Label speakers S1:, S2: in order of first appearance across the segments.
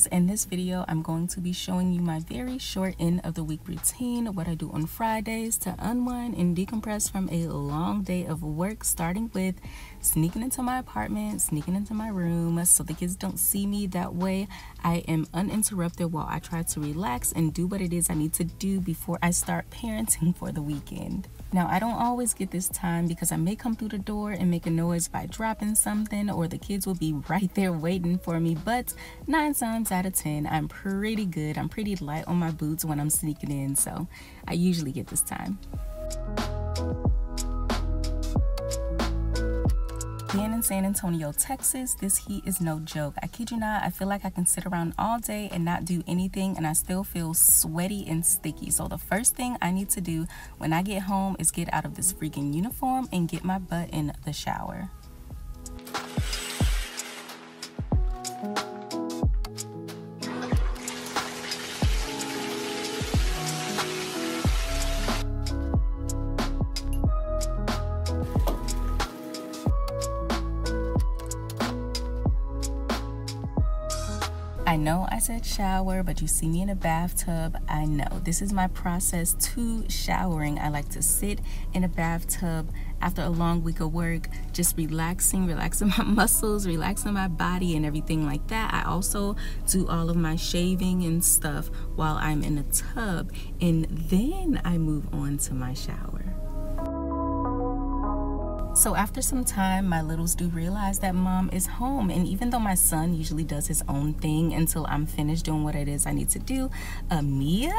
S1: guys in this video i'm going to be showing you my very short end of the week routine what i do on fridays to unwind and decompress from a long day of work starting with sneaking into my apartment sneaking into my room so the kids don't see me that way. I am uninterrupted while i try to relax and do what it is i need to do before i start parenting for the weekend now, I don't always get this time because I may come through the door and make a noise by dropping something, or the kids will be right there waiting for me. But nine times out of ten, I'm pretty good. I'm pretty light on my boots when I'm sneaking in, so I usually get this time. Being in San Antonio, Texas, this heat is no joke. I kid you not, I feel like I can sit around all day and not do anything and I still feel sweaty and sticky. So the first thing I need to do when I get home is get out of this freaking uniform and get my butt in the shower. I know I said shower, but you see me in a bathtub. I know this is my process to showering. I like to sit in a bathtub after a long week of work, just relaxing, relaxing my muscles, relaxing my body, and everything like that. I also do all of my shaving and stuff while I'm in a tub, and then I move on to my shower. So after some time, my littles do realize that mom is home. And even though my son usually does his own thing until I'm finished doing what it is I need to do, Amia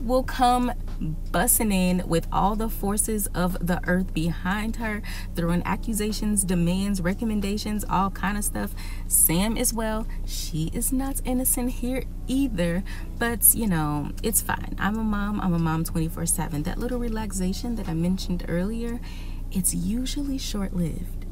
S1: will come bussing in with all the forces of the earth behind her, throwing accusations, demands, recommendations, all kind of stuff. Sam as well. She is not innocent here either, but you know, it's fine. I'm a mom. I'm a mom 24 7. That little relaxation that I mentioned earlier it's usually short lived.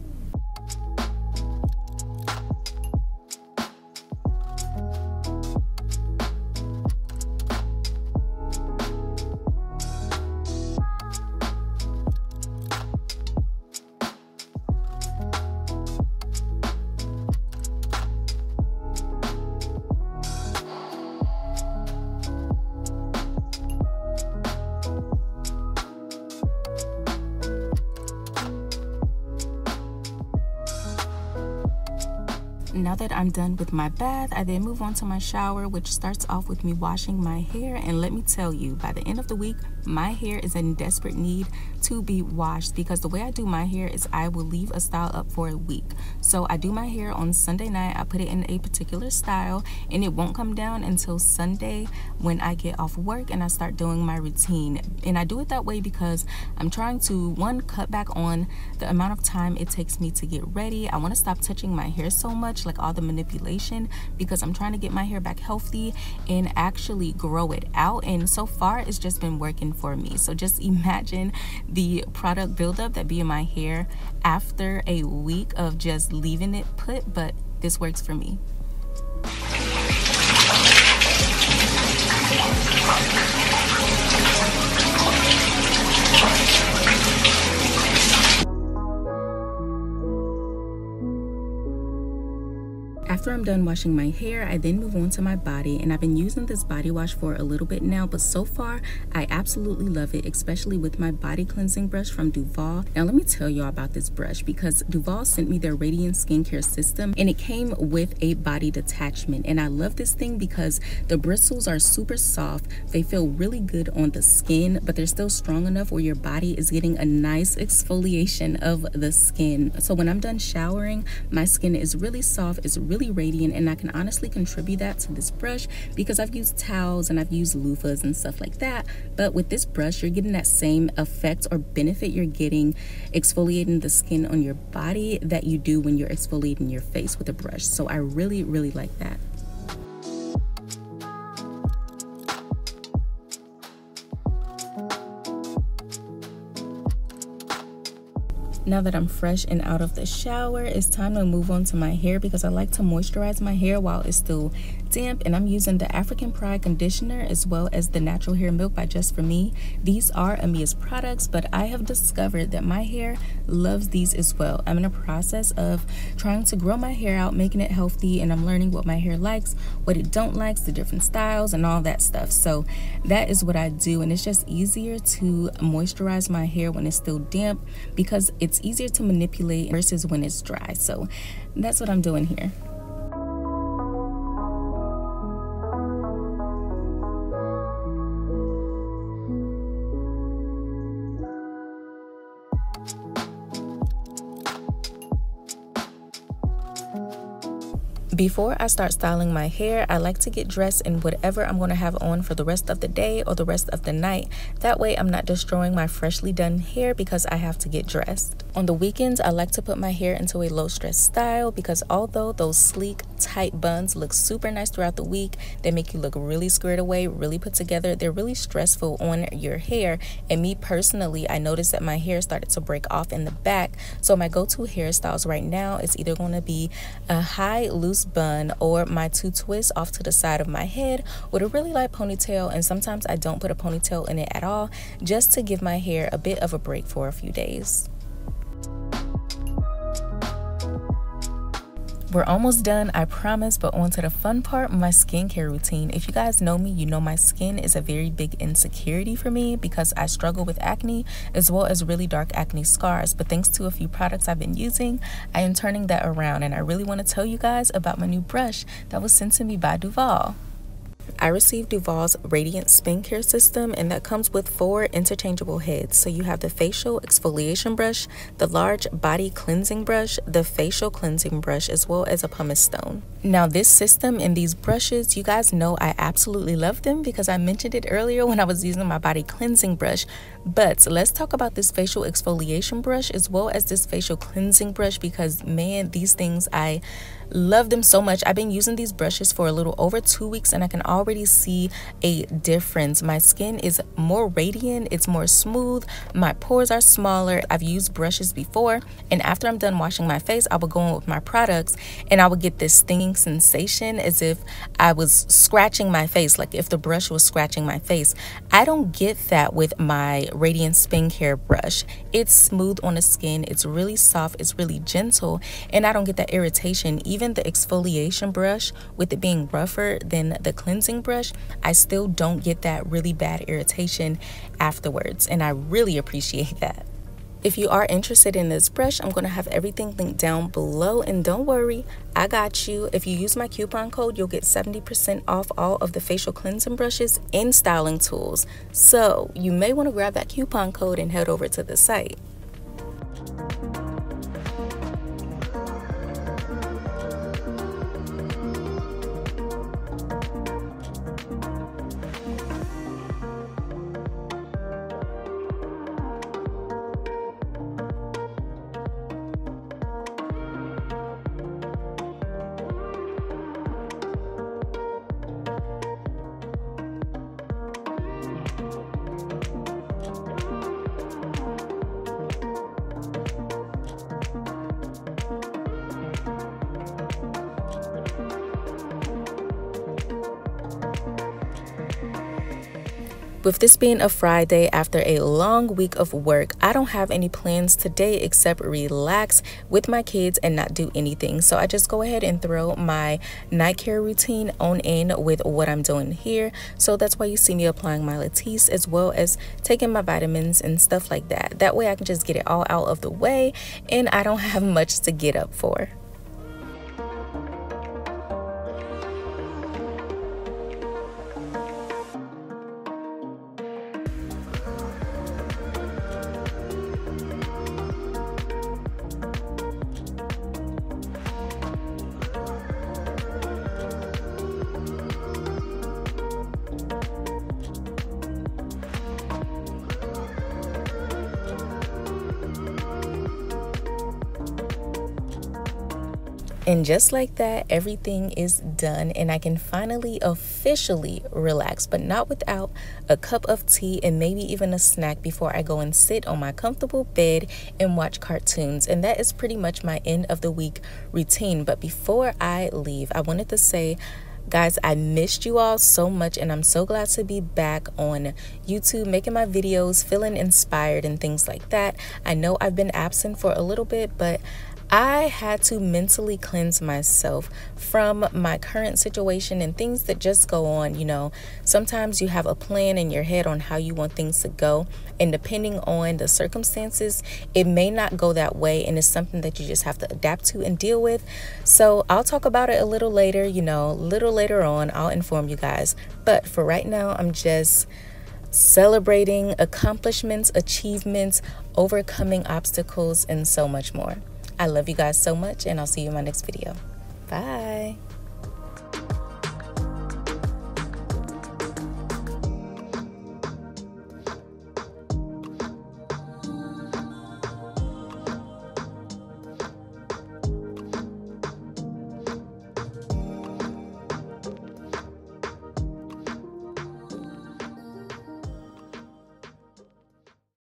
S1: Now that I'm done with my bath, I then move on to my shower, which starts off with me washing my hair. And let me tell you, by the end of the week, my hair is in desperate need to be washed because the way I do my hair is I will leave a style up for a week. So I do my hair on Sunday night, I put it in a particular style, and it won't come down until Sunday when I get off work and I start doing my routine. And I do it that way because I'm trying to, one, cut back on the amount of time it takes me to get ready. I want to stop touching my hair so much, like all the manipulation, because I'm trying to get my hair back healthy and actually grow it out. And so far, it's just been working for me. So just imagine the product buildup that be in my hair after a week of just leaving it put, but this works for me. After I'm done washing my hair, I then move on to my body and I've been using this body wash for a little bit now, but so far I absolutely love it, especially with my body cleansing brush from Duvolle. Now let me tell y'all about this brush because Duvolle sent me their Radiant Spin Care System and it came with a body detachment and I love this thing because the bristles are super soft. They feel really good on the skin, but they're still strong enough where your body is getting a nice exfoliation of the skin. So when I'm done showering, my skin is really soft, it's really radiant and I can honestly contribute that to this brush because I've used towels and I've used loofahs and stuff like that. But with this brush you're getting that same effect or benefit you're getting exfoliating the skin on your body that you do when you're exfoliating your face with a brush. So I really really like that Now that I'm fresh and out of the shower, it's time to move on to my hair because I like to moisturize my hair while it's still damp and I'm using the African Pride conditioner as well as the natural hair milk by Just For Me. These are Amia's products, but I have discovered that my hair loves these as well. I'm in a process of trying to grow my hair out, making it healthy, and I'm learning what my hair likes, what it don't likes, the different styles and all that stuff. So that is what I do and it's just easier to moisturize my hair when it's still damp because it's easier to manipulate versus when it's dry. So that's what I'm doing here. Before I start styling my hair, I like to get dressed in whatever I'm going to have on for the rest of the day or the rest of the night. That way I'm not destroying my freshly done hair because I have to get dressed. On the weekends, I like to put my hair into a low stress style because although those sleek, tight buns look super nice throughout the week, they make you look really squared away, really put together. They're really stressful on your hair. And me personally, I noticed that my hair started to break off in the back. So my go-to hairstyles right now is either going to be a high loose bun or my two twists off to the side of my head with a really light ponytail and sometimes I don't put a ponytail in it at all just to give my hair a bit of a break for a few days. We're almost done, I promise, but on to the fun part, my skincare routine. If you guys know me, you know my skin is a very big insecurity for me because I struggle with acne as well as really dark acne scars. But thanks to a few products I've been using, I am turning that around and I really want to tell you guys about my new brush that was sent to me by Duvolle. I received Duvolle's Radiant Spin Care System, and that comes with four interchangeable heads. So you have the facial exfoliation brush, the large body cleansing brush, the facial cleansing brush, as well as a pumice stone. Now, this system and these brushes, you guys know I absolutely love them because I mentioned it earlier when I was using my body cleansing brush. But let's talk about this facial exfoliation brush as well as this facial cleansing brush because, man, these things I love them so much. I've been using these brushes for a little over two weeks and i can already see a difference. My skin is more radiant it's more smooth my pores are smaller. I've used brushes before and after i'm done washing my face i will go in with my products and i would get this stinging sensation as if i was scratching my face like if the brush was scratching my face. I don't get that with my radiant spin care brush. It's smooth on the skin it's really soft it's really gentle and i don't get that irritation even the exfoliation brush, with it being rougher than the cleansing brush, I still don't get that really bad irritation afterwards. And I really appreciate that. If you are interested in this brush, I'm going to have everything linked down below. And don't worry, I got you. If you use my coupon code, you'll get 70% off all of the facial cleansing brushes and styling tools. So you may want to grab that coupon code and head over to the site. With this being a Friday after a long week of work, I don't have any plans today except relax with my kids and not do anything. So I just go ahead and throw my night care routine on in with what I'm doing here. So that's why you see me applying my Latisse as well as taking my vitamins and stuff like that. That way I can just get it all out of the way and I don't have much to get up for. And just like that, everything is done, and I can finally officially relax, but not without a cup of tea and maybe even a snack before I go and sit on my comfortable bed and watch cartoons. And that is pretty much my end of the week routine. But before I leave, I wanted to say, Guys, I missed you all so much, and I'm so glad to be back on YouTube making my videos, feeling inspired, and things like that. I know I've been absent for a little bit, but I had to mentally cleanse myself from my current situation and things that just go on. You know, sometimes you have a plan in your head on how you want things to go, and depending on the circumstances, it may not go that way, and it's something that you just have to adapt to and deal with. So, I'll talk about it a little later, you know, a little later on, I'll inform you guys. But for right now, I'm just celebrating accomplishments, achievements, overcoming obstacles, and so much more. I love you guys so much, and I'll see you in my next video. Bye.